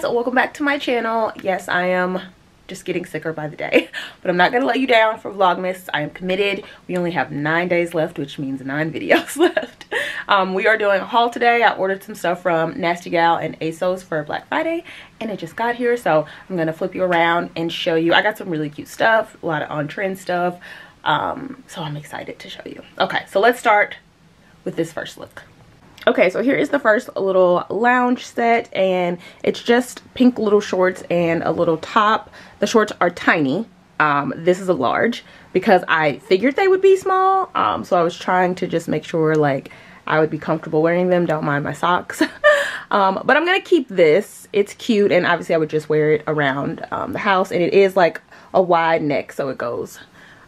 guys welcome back to my channel. Yes i am just getting sicker by the day but i'm not gonna let you down for vlogmas. I am committed. We only have nine days left which means nine videos left. Um, we are doing a haul today. I ordered some stuff from nasty gal and asos for black friday and it just got here so i'm gonna flip you around and show you. I got some really cute stuff a lot of on-trend stuff um, so i'm excited to show you. Okay so let's start with this first look Okay, so here is the first little lounge set and it's just pink little shorts and a little top. The shorts are tiny. Um, this is a large because I figured they would be small. Um, so I was trying to just make sure like I would be comfortable wearing them. Don't mind my socks. um, but I'm going to keep this. It's cute and obviously I would just wear it around um, the house. And it is like a wide neck so it goes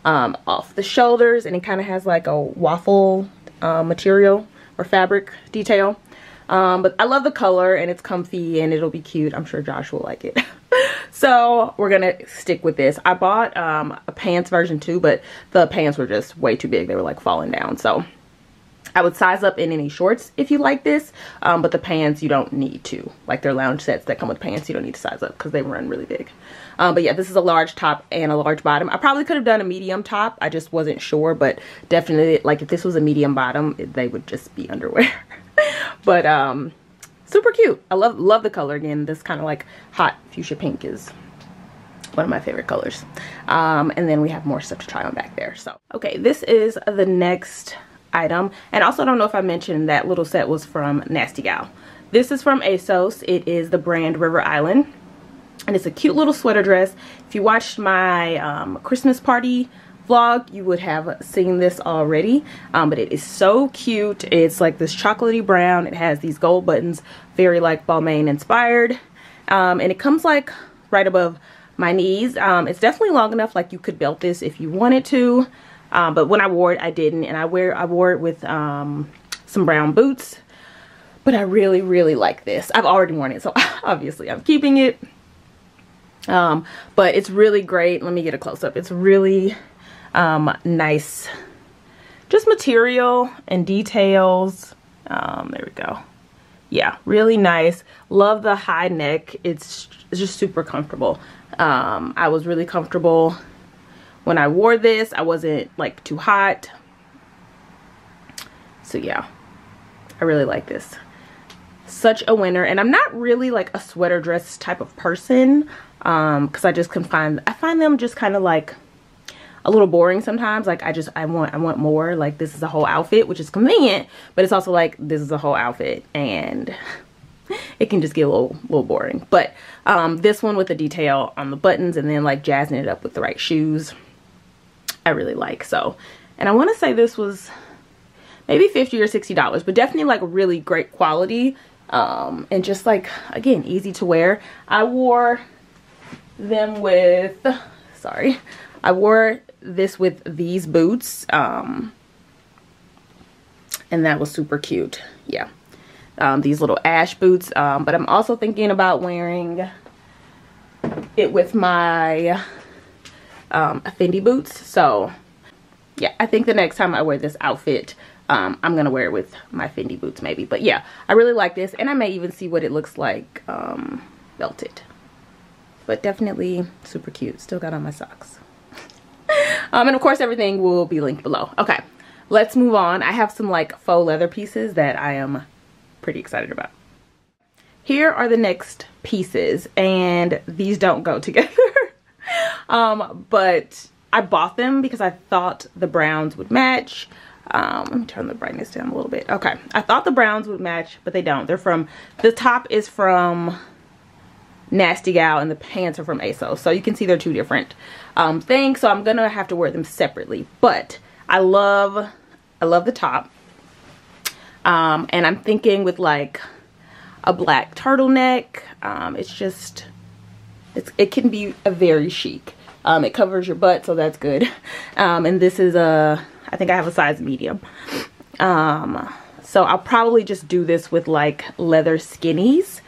um, off the shoulders and it kind of has like a waffle uh, material or fabric detail. Um, but I love the color and it's comfy and it'll be cute. I'm sure Josh will like it. so we're gonna stick with this. I bought um, a pants version too, but the pants were just way too big. They were like falling down. So I would size up in any shorts if you like this, um, but the pants you don't need to. Like their lounge sets that come with pants, you don't need to size up because they run really big. Um, but yeah, this is a large top and a large bottom. I probably could have done a medium top. I just wasn't sure, but definitely like if this was a medium bottom, they would just be underwear. but um, super cute. I love love the color again. This kind of like hot fuchsia pink is one of my favorite colors. Um, and then we have more stuff to try on back there. So, okay, this is the next item. And also don't know if I mentioned that little set was from Nasty Gal. This is from ASOS. It is the brand River Island. And it's a cute little sweater dress. If you watched my um, christmas party vlog you would have seen this already. Um, but it is so cute. It's like this chocolatey brown. It has these gold buttons very like balmain inspired. Um, and it comes like right above my knees. Um, it's definitely long enough like you could belt this if you wanted to um, but when I wore it I didn't. And I wear I wore it with um, some brown boots. But I really really like this. I've already worn it so obviously I'm keeping it. Um, but it's really great. Let me get a close-up. It's really um, nice. Just material and details. Um, there we go. Yeah really nice. Love the high neck. It's, it's just super comfortable. Um, I was really comfortable when I wore this I wasn't like too hot. So yeah. I really like this. Such a winner. And I'm not really like a sweater dress type of person um because i just can find i find them just kind of like a little boring sometimes. Like i just i want i want more. Like this is a whole outfit which is convenient but it's also like this is a whole outfit and it can just get a little little boring. But um this one with the detail on the buttons and then like jazzing it up with the right shoes i really like so and i want to say this was maybe 50 or 60 dollars but definitely like really great quality um and just like again easy to wear i wore them with, sorry, I wore this with these boots. Um, and that was super cute. Yeah. Um, these little ash boots. Um, but I'm also thinking about wearing it with my um, Fendi boots. So yeah, I think the next time I wear this outfit, um, I'm going to wear it with my Fendi boots maybe. But yeah, I really like this. And I may even see what it looks like um, belted but definitely super cute still got on my socks um and of course everything will be linked below okay let's move on i have some like faux leather pieces that i am pretty excited about here are the next pieces and these don't go together um but i bought them because i thought the browns would match um let me turn the brightness down a little bit okay i thought the browns would match but they don't they're from the top is from Nasty Gal and the pants are from ASOS. So you can see they're two different um, things. So I'm to have to wear them separately. But I love, I love the top. Um, and I'm thinking with like a black turtleneck. Um, it's just, it's, it can be a very chic. Um, it covers your butt, so that's good. Um, and this is a, I think I have a size medium. Um, so I'll probably just do this with like leather skinnies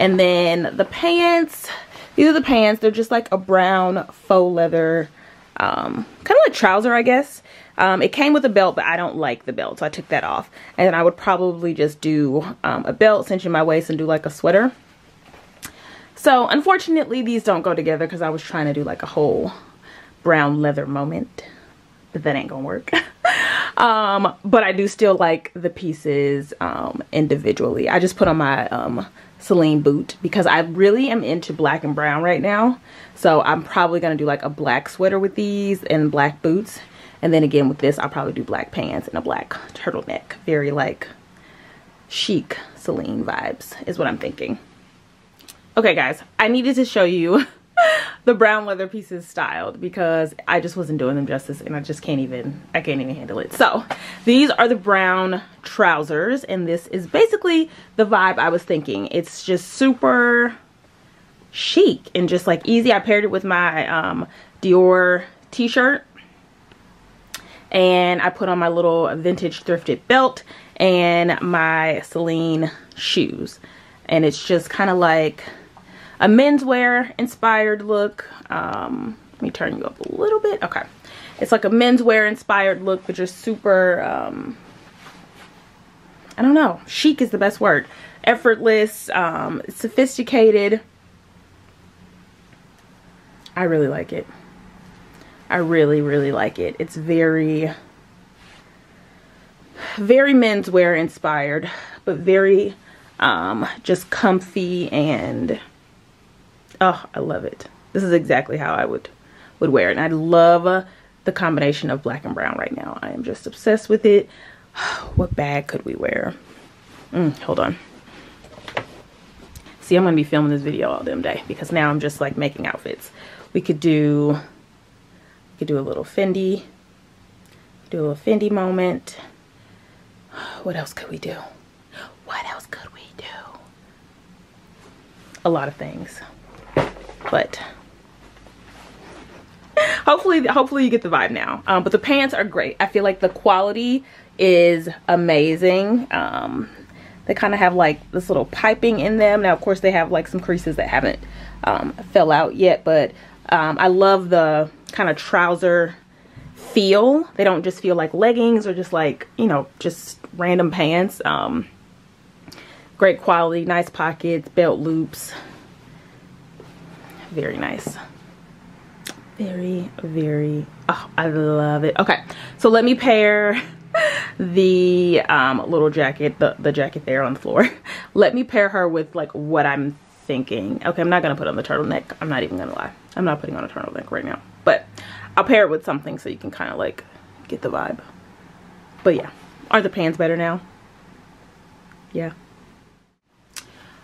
and then the pants, these are the pants. They're just like a brown faux leather, um, kind of like trouser, I guess. Um, it came with a belt, but I don't like the belt, so I took that off. And then I would probably just do um, a belt, cinching my waist, and do like a sweater. So unfortunately, these don't go together because I was trying to do like a whole brown leather moment, but that ain't gonna work. um, but I do still like the pieces um, individually. I just put on my um, Celine boot because I really am into black and brown right now. So I'm probably gonna do like a black sweater with these and black boots. And then again with this, I'll probably do black pants and a black turtleneck. Very like chic Celine vibes is what I'm thinking. Okay guys, I needed to show you the brown leather pieces styled because I just wasn't doing them justice and I just can't even, I can't even handle it. So these are the brown trousers and this is basically the vibe I was thinking. It's just super chic and just like easy. I paired it with my um, Dior t-shirt and I put on my little vintage thrifted belt and my Celine shoes. And it's just kind of like a menswear inspired look. Um, let me turn you up a little bit. Okay. It's like a menswear inspired look, but just super, um, I don't know, chic is the best word. Effortless, um, sophisticated. I really like it. I really, really like it. It's very, very menswear inspired, but very um, just comfy and Oh, I love it. This is exactly how I would would wear it. And I love uh, the combination of black and brown right now. I am just obsessed with it. what bag could we wear? Mm, hold on. See, I'm going to be filming this video all damn day because now I'm just like making outfits. We could do, we could do a little Fendi, do a little Fendi moment. What else could we do? What else could we do? A lot of things but hopefully hopefully you get the vibe now. Um, but the pants are great. I feel like the quality is amazing. Um, they kind of have like this little piping in them. Now of course they have like some creases that haven't um, fell out yet but um, i love the kind of trouser feel. They don't just feel like leggings or just like you know just random pants. Um, great quality nice pockets belt loops very nice. Very very oh i love it. Okay so let me pair the um, little jacket the, the jacket there on the floor. Let me pair her with like what i'm thinking. Okay i'm not gonna put on the turtleneck. I'm not even gonna lie. I'm not putting on a turtleneck right now. But i'll pair it with something so you can kind of like get the vibe. But yeah are the pants better now? Yeah.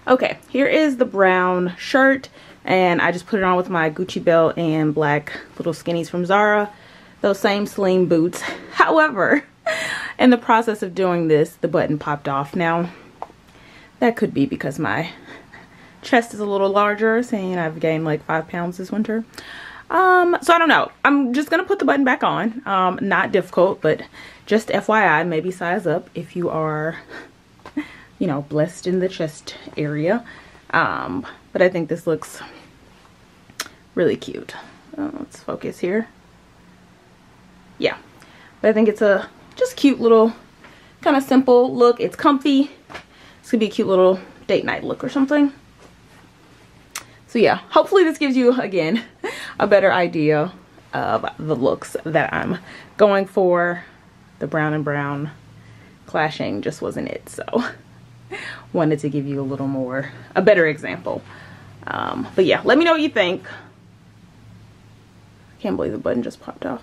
Okay here is the brown shirt and I just put it on with my Gucci belt and black little skinnies from Zara. Those same Celine boots. However in the process of doing this the button popped off. Now that could be because my chest is a little larger saying I've gained like five pounds this winter. Um so I don't know. I'm just gonna put the button back on. Um not difficult but just FYI maybe size up if you are you know blessed in the chest area. Um but I think this looks really cute. Uh, let's focus here. Yeah, but I think it's a just cute little kind of simple look. It's comfy. It's gonna be a cute little date night look or something. So yeah, hopefully this gives you, again, a better idea of the looks that I'm going for. The brown and brown clashing just wasn't it, so wanted to give you a little more, a better example um, but yeah, let me know what you think. Can't believe the button just popped off.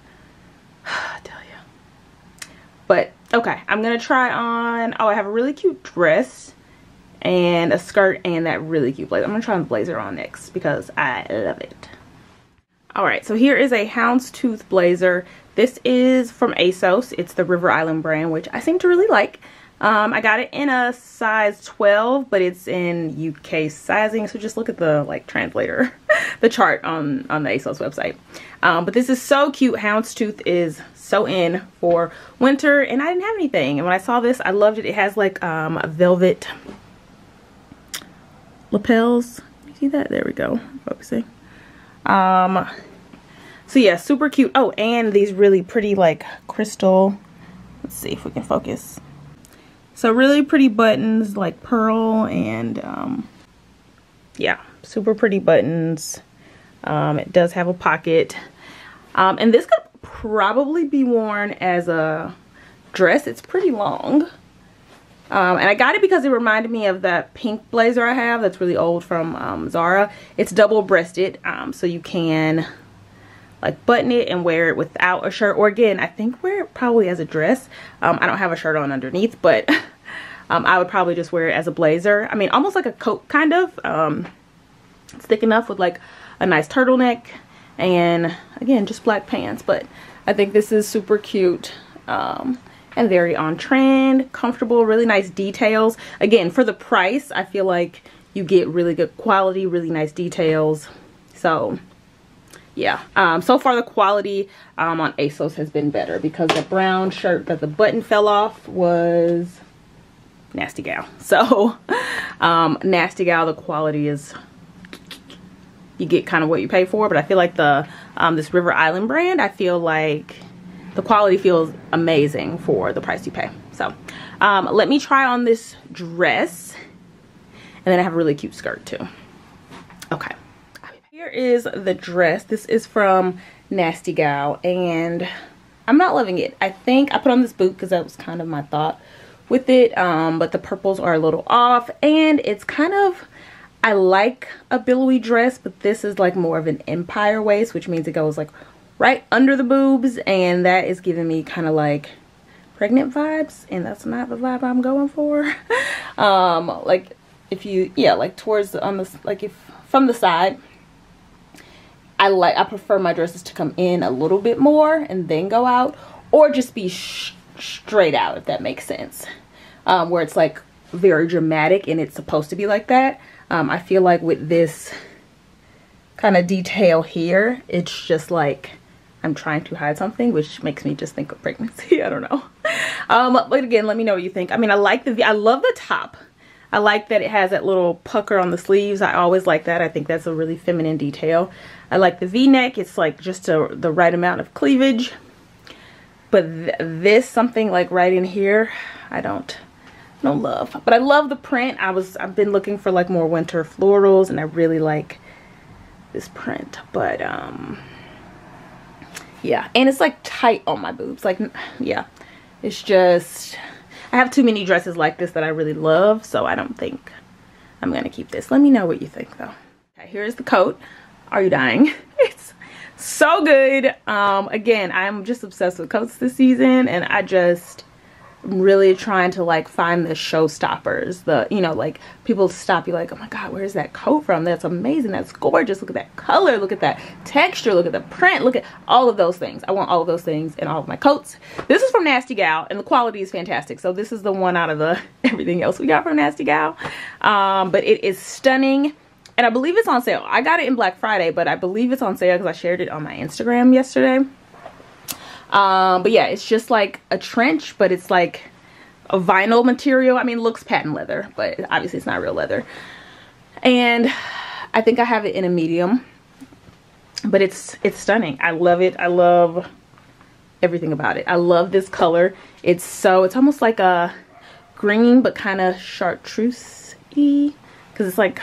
I tell you. But okay, I'm gonna try on. Oh, I have a really cute dress and a skirt and that really cute blazer. I'm gonna try the blazer on next because I love it. All right, so here is a houndstooth blazer. This is from ASOS. It's the River Island brand, which I seem to really like. Um, I got it in a size 12, but it's in UK sizing. So just look at the like translator, the chart on, on the ASOS website. Um, but this is so cute. Houndstooth is so in for winter and I didn't have anything. And when I saw this, I loved it. It has like um, velvet lapels. You see that? There we go. Focusing. Um, so yeah, super cute. Oh, and these really pretty like crystal. Let's see if we can focus so really pretty buttons like pearl and um, yeah, super pretty buttons. Um, it does have a pocket. Um, and this could probably be worn as a dress. It's pretty long. Um, and I got it because it reminded me of that pink blazer I have that's really old from um, Zara. It's double breasted, um, so you can like button it and wear it without a shirt. Or again, I think wear it probably as a dress. Um, I don't have a shirt on underneath, but um, I would probably just wear it as a blazer. I mean, almost like a coat kind of. Um, it's thick enough with like a nice turtleneck and again, just black pants. But I think this is super cute. Um, and very on trend, comfortable, really nice details. Again, for the price, I feel like you get really good quality, really nice details. So yeah, um, so far the quality um, on ASOS has been better because the brown shirt that the button fell off was nasty gal. So um, nasty gal, the quality is you get kind of what you pay for but i feel like the um, this river island brand i feel like the quality feels amazing for the price you pay. So um, let me try on this dress. And then I have a really cute skirt too. Okay. Here is the dress. This is from Nasty Gal. And I'm not loving it. I think I put on this boot because that was kind of my thought with it. Um, but the purples are a little off. And it's kind of... I like a billowy dress, but this is like more of an empire waist, which means it goes like right under the boobs and that is giving me kind of like pregnant vibes and that's not the vibe I'm going for um like if you yeah like towards on the like if from the side I like I prefer my dresses to come in a little bit more and then go out or just be straight out if that makes sense um where it's like very dramatic and it's supposed to be like that um I feel like with this kind of detail here it's just like I'm trying to hide something, which makes me just think of pregnancy. I don't know. Um, but again, let me know what you think. I mean, I like the, I love the top. I like that it has that little pucker on the sleeves. I always like that. I think that's a really feminine detail. I like the v-neck. It's like just a, the right amount of cleavage. But th this, something like right in here, I don't, no love. But I love the print. I was, I've been looking for like more winter florals and I really like this print. But, um, yeah and it's like tight on my boobs like yeah it's just I have too many dresses like this that I really love so I don't think I'm gonna keep this let me know what you think though okay here's the coat are you dying? It's so good. Um again I'm just obsessed with coats this season and I just really trying to like find the showstoppers the you know like people stop you like oh my god where's that coat from? That's amazing. That's gorgeous. Look at that color. Look at that texture. Look at the print. Look at all of those things. I want all of those things in all of my coats. This is from nasty gal and the quality is fantastic. So this is the one out of the everything else we got from nasty gal. Um but it is stunning and i believe it's on sale i got it in black friday but i believe it's on sale because i shared it on my instagram yesterday um, but yeah, it's just like a trench, but it's like a vinyl material. I mean, looks patent leather, but obviously it's not real leather. And I think I have it in a medium, but it's it's stunning. I love it. I love everything about it. I love this color. It's so, it's almost like a green, but kind of chartreuse-y, because it's like,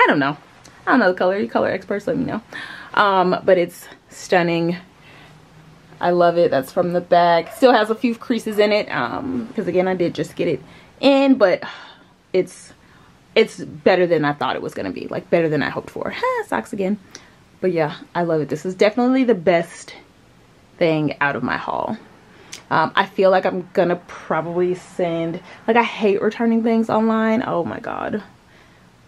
I don't know. I don't know the color. You color experts, let me know. Um, but it's stunning. I love it. That's from the back. Still has a few creases in it um, because again, I did just get it in, but it's it's better than I thought it was going to be. Like better than I hoped for. Socks again. But yeah, I love it. This is definitely the best thing out of my haul. Um, I feel like I'm gonna probably send, like I hate returning things online. Oh my God.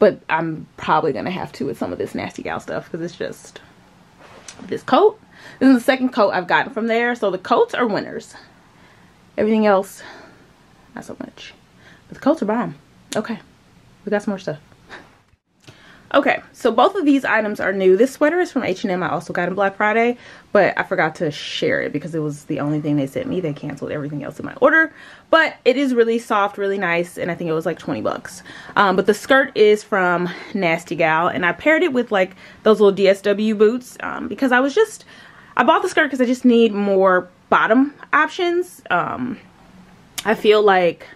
But I'm probably gonna have to with some of this nasty gal stuff because it's just this coat this is the second coat I've gotten from there. So the coats are winners. Everything else, not so much. But the coats are bomb. Okay, we got some more stuff. Okay, so both of these items are new. This sweater is from H&M. I also got in Black Friday, but I forgot to share it because it was the only thing they sent me. They canceled everything else in my order, but it is really soft, really nice, and I think it was like 20 bucks. Um, but the skirt is from Nasty Gal, and I paired it with like those little DSW boots um, because I was just, I bought the skirt because I just need more bottom options. Um, I feel like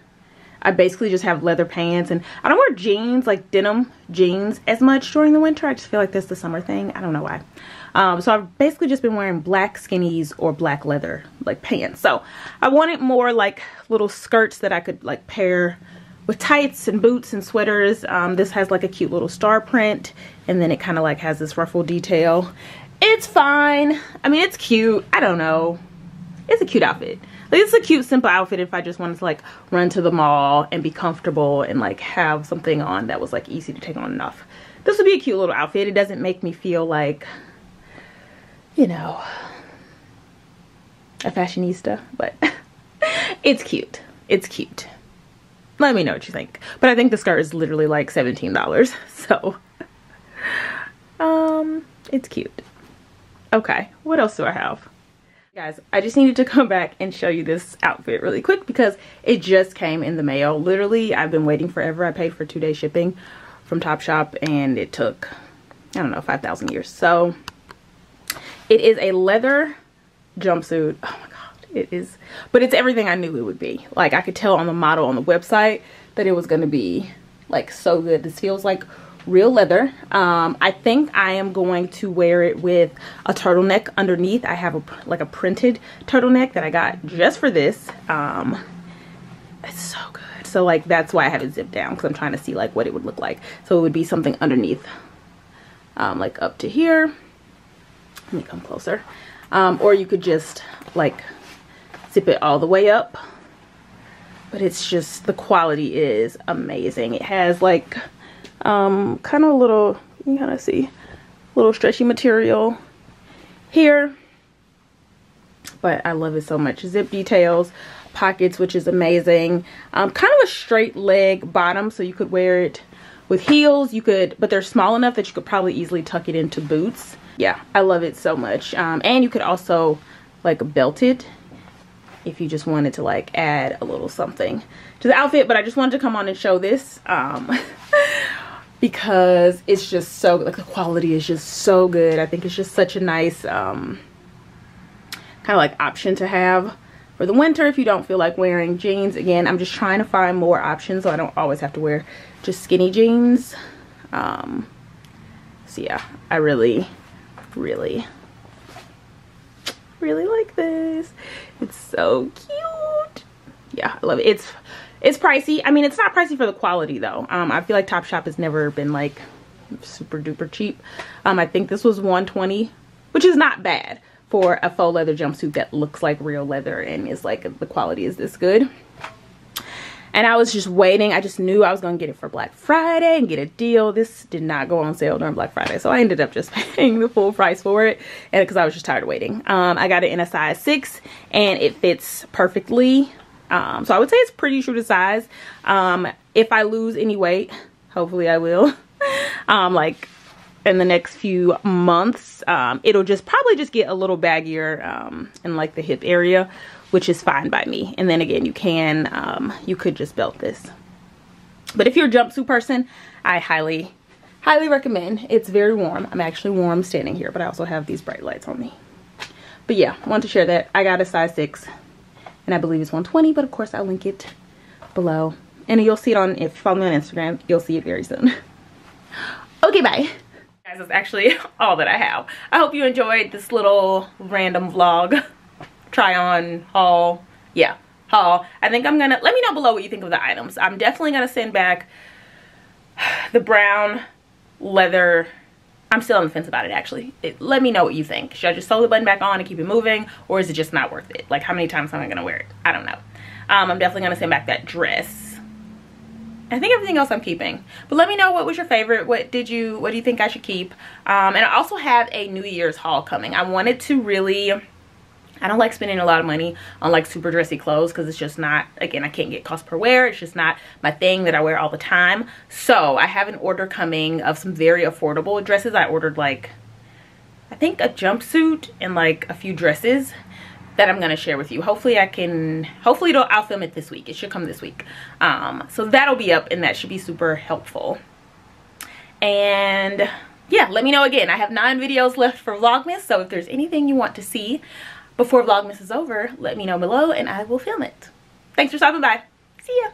I basically just have leather pants and I don't wear jeans like denim jeans as much during the winter. I just feel like that's the summer thing. I don't know why. Um, so I've basically just been wearing black skinnies or black leather like pants. So I wanted more like little skirts that I could like pair with tights and boots and sweaters. Um, this has like a cute little star print and then it kind of like has this ruffle detail. It's fine. I mean it's cute. I don't know. It's a cute outfit like it's a cute simple outfit if I just wanted to like run to the mall and be comfortable and like have something on that was like easy to take on enough. This would be a cute little outfit. It doesn't make me feel like, you know, a fashionista, but it's cute. It's cute. Let me know what you think. But I think the skirt is literally like $17. So, um, it's cute. Okay, what else do I have? Guys, I just needed to come back and show you this outfit really quick because it just came in the mail. Literally, I've been waiting forever. I paid for two-day shipping from Topshop and it took, I don't know, 5,000 years. So, it is a leather jumpsuit. Oh my god, it is, but it's everything I knew it would be. Like, I could tell on the model on the website that it was going to be, like, so good. This feels like real leather. Um, i think i am going to wear it with a turtleneck underneath. I have a like a printed turtleneck that i got just for this. Um, it's so good. So like that's why i have it zipped down because i'm trying to see like what it would look like. So it would be something underneath um, like up to here. Let me come closer. Um, or you could just like zip it all the way up. But it's just the quality is amazing. It has like um, kind of a little, you kind of see, little stretchy material here. But I love it so much. Zip details, pockets, which is amazing. Um, kind of a straight leg bottom, so you could wear it with heels. You could, but they're small enough that you could probably easily tuck it into boots. Yeah, I love it so much. Um, and you could also like belt it if you just wanted to like add a little something to the outfit. But I just wanted to come on and show this. Um, because it's just so like the quality is just so good. I think it's just such a nice um kind of like option to have for the winter if you don't feel like wearing jeans. Again i'm just trying to find more options so i don't always have to wear just skinny jeans. Um so yeah i really really really like this. It's so cute. Yeah i love it. It's it's pricey. I mean, it's not pricey for the quality though. Um, I feel like Topshop has never been like super duper cheap. Um, I think this was 120 which is not bad for a faux leather jumpsuit that looks like real leather and is like the quality is this good. And I was just waiting. I just knew I was going to get it for Black Friday and get a deal. This did not go on sale during Black Friday. So I ended up just paying the full price for it. And because I was just tired of waiting. Um, I got it in a size 6 and it fits perfectly um, so I would say it's pretty true to size. Um, if I lose any weight, hopefully I will, um, like in the next few months, um, it'll just probably just get a little baggier um, in like the hip area, which is fine by me. And then again, you can, um, you could just belt this. But if you're a jumpsuit person, I highly, highly recommend. It's very warm. I'm actually warm standing here, but I also have these bright lights on me. But yeah, I want to share that. I got a size 6 and I believe it's 120 but of course I'll link it below. And you'll see it on if you follow me on Instagram you'll see it very soon. Okay bye. Guys that's actually all that I have. I hope you enjoyed this little random vlog. Try on haul. Yeah haul. I think I'm gonna let me know below what you think of the items. I'm definitely gonna send back the brown leather I'm still on the fence about it actually. It, let me know what you think. Should I just sew the button back on and keep it moving or is it just not worth it? Like how many times am I to wear it? I don't know. Um, I'm definitely to send back that dress. I think everything else I'm keeping. But let me know what was your favorite. What did you, what do you think I should keep? Um, and I also have a New Year's haul coming. I wanted to really I don't like spending a lot of money on like super dressy clothes because it's just not, again, I can't get cost per wear. It's just not my thing that I wear all the time. So I have an order coming of some very affordable dresses. I ordered like, I think a jumpsuit and like a few dresses that I'm going to share with you. Hopefully I can, hopefully I'll film it this week. It should come this week. Um, so that'll be up and that should be super helpful. And yeah, let me know again. I have nine videos left for Vlogmas. So if there's anything you want to see, before Vlogmas is over, let me know below and I will film it. Thanks for stopping by. See ya.